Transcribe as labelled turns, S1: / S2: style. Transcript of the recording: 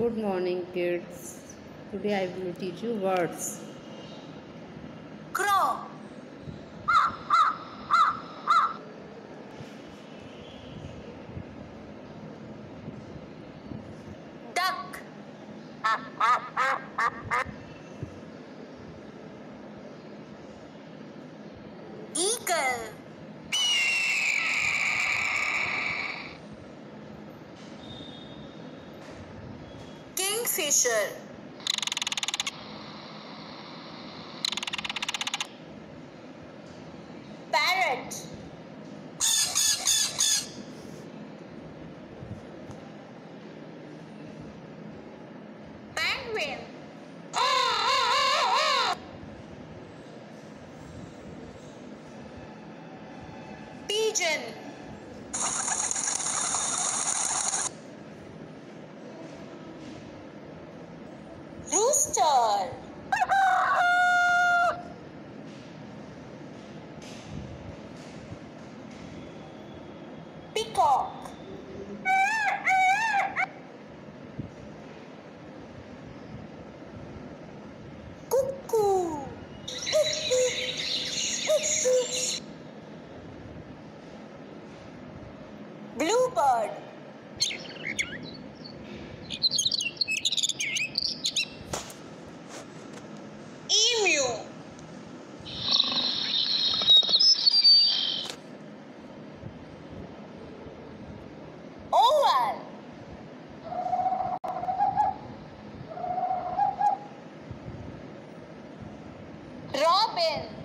S1: Good morning, kids. Today I will teach you words.
S2: crow duck eagle kingfisher parrot. Penguin. Pigeon Sir. Peacock. Cuckoo. Bluebird. Robin.